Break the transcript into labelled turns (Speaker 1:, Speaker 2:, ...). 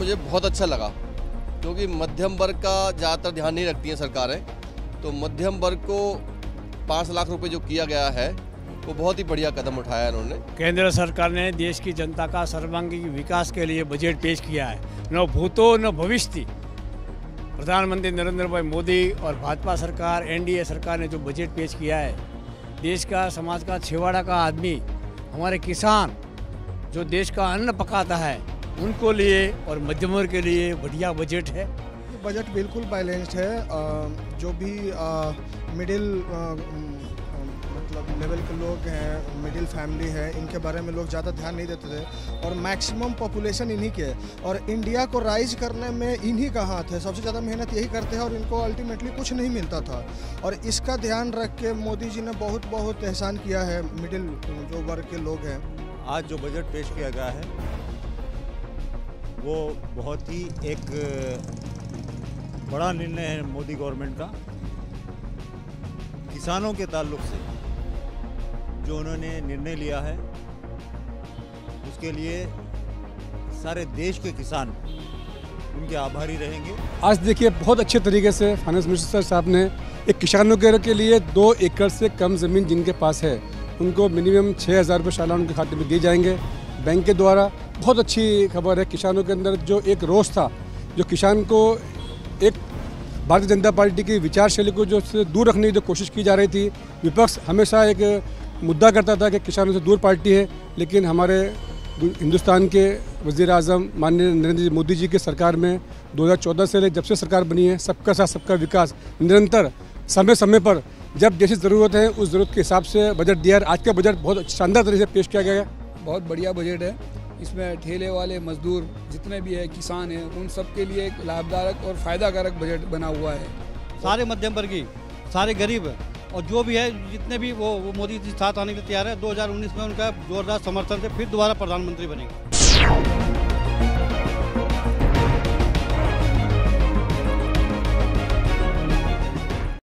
Speaker 1: मुझे बहुत अच्छा लगा, क्योंकि मध्यम वर्ग का ज़्यादातर ध्यान नहीं रखती हैं सरकारें। तो मध्यम वर्ग को पाँच लाख रुपए जो किया गया है, वो बहुत ही बढ़िया कदम उठाया है उन्होंने।
Speaker 2: केंद्र सरकार ने देश की जनता का सर्वांगीण विकास के लिए बजट पेश किया है। न भूतो, न भविष्य प्रधानमंत्री नरेंद्र भाई मोदी और भाजपा सरकार, एनडीए सरकार ने जो बजट पेश किया है, देश का, समाज का छेवाड़ा का आदमी, हमारे किसान, जो देश का अन्न पकाता है उनको लिए और मध्यम वर्ग के लिए बढ़िया बजट है।
Speaker 3: बजट बिल्कुल बैलेंस्ड है। जो भी मिडिल मतलब लेवल के लोग हैं मिडिल फैमिली है इनके बारे में लोग ज़्यादा ध्यान नहीं देते थे और मैक्सिमम पॉपुलेशन इन्हीं के और इंडिया को राइज करने में इन्हीं का हाथ है। सबसे ज़्यादा मेहनत यही करते हैं और इनको अल्टीमेटली कुछ नहीं मिलता था। और इसका ध्यान रख के मोदी जी ने बहुत बहुत एहसान किया है मिडिल जो वर्ग के लोग हैं।
Speaker 4: आज जो बजट पेश किया गया है वो बहुत ही एक, बड़ा निर्णय है मोदी गवर्नमेंट का। किसानों के ताल्लुक से जो उन्होंने निर्णय लिया है, उसके लिए सारे देश के किसान उनके आभारी रहेंगे।
Speaker 5: आज देखिए, बहुत अच्छे तरीके से फाइनेंस मिनिस्टर साहब ने एक किसानों के लिए दो एकड़ से कम ज़मीन जिनके पास है, उनको मिनिमम छः हज़ार रुपये सालाना उनके खाते में दिए जाएँगे। बैंक के द्वारा बहुत अच्छी खबर है किसानों के अंदर जो एक रोष था, जो किसान को एक भारतीय जनता पार्टी की विचारशैली को जो दूर रखने की जो कोशिश की जा रही थी, विपक्ष हमेशा एक मुद्दा करता था कि किसानों से दूर पार्टी है, लेकिन हमारे हिंदुस्तान के वज़ीर अजम माननीय नरेंद्र मोदी जी की सरकार में 2014 से ले- जब से सरकार बनी है, सबका साथ सबका विकास, निरंतर समय समय पर जब जैसी ज़रूरत है, उस ज़रूरत के हिसाब से बजट दिया है। आज का बजट बहुत शानदार तरीके से पेश किया गया है।
Speaker 6: बहुत बढ़िया बजट है। इसमें ठेले वाले मजदूर जितने भी हैं किसान हैं उन सब के लिए एक लाभदायक और फ़ायदाकारक बजट बना हुआ है।
Speaker 7: सारे मध्यम वर्गीय सारे गरीब और जो भी है जितने भी वो, वो मोदी जी साथ आने के लिए तैयार है 2019 में उनका जोरदार समर्थन से फिर दोबारा प्रधानमंत्री बनेंगे।